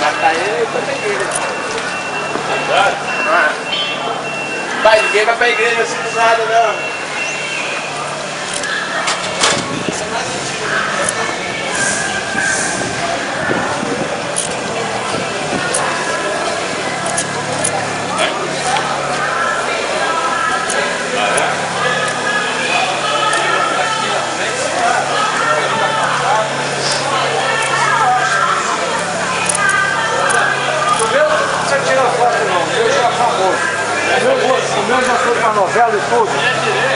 matar ele, eu Vai na igreja. Vai, ninguém vai pra igreja assim do nada, não. O meu já foi pra novela e tudo.